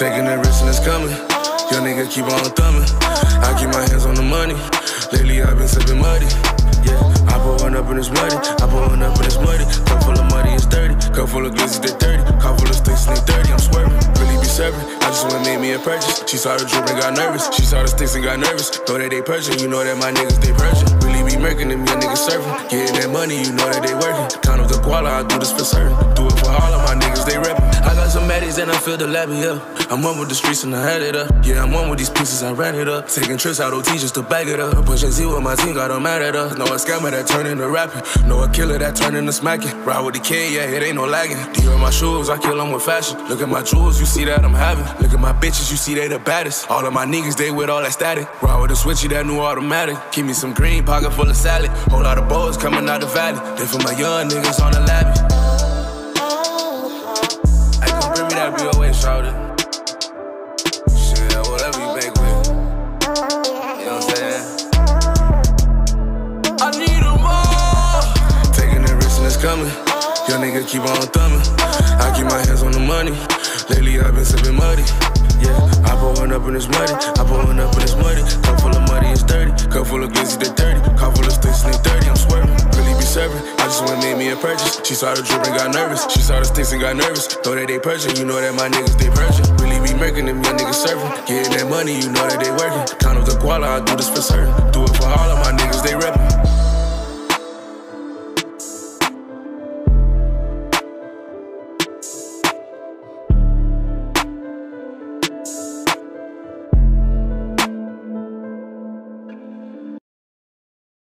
Taking the risk and it's coming. Young nigga keep on thumbing. I keep my hands on the money. Lately I've been sipping muddy. Yeah, I put one up in this muddy. I put one up in this muddy. Cup full of muddy, it's dirty. Cup full of glizzy, they dirty. Cup full of sticks, they 30. I'm swerving. Really be serving. I just went made me a purchase. She saw the drip and got nervous. She saw the sticks and got nervous. Know that they purging. You know that my niggas, they purging. Really be murking them young niggas serving. Getting that money, you know that they working. Count up the koala, I do this for certain. Do it for all of my niggas, they reppin'. I got some Maddies and I feel the lab, yeah. I'm one with the streets and I had it up. Yeah, I'm one with these pieces, I ran it up. Taking trips out OT just to bag it up. Pushing Z with my team, got them mad at us. Know a scammer that turn into rapping. Know a killer that turn into smacking. Ride with the kid, yeah, it ain't no lagging. Do my shoes, I kill them with fashion. Look at my jewels, you see that I'm having. Look at my bitches, you see they the baddest. All of my niggas, they with all that static. Ride with a switchy, that new automatic. Keep me some green, pocket full of salad. Whole lot of boys coming out the valley. They for my young niggas on the lobby. Coming. Young nigga keep on thumbing. I keep my hands on the money. Lately I've been sipping muddy. Yeah, I put one up in this muddy. I put one up in this muddy. Cup full of muddy, it's dirty. Cup full of glizzy, they dirty. Cup full of sticks, they 30. I'm swerving. Really be serving. I just went made me a purchase. She saw the drip and got nervous. She saw the sticks and got nervous. Know that they purging. You know that my niggas, they purging. Really be murking them young niggas serving. Getting that money, you know that they working. Count up the koala, I do this for certain. Do it for all of my niggas, they reppin'.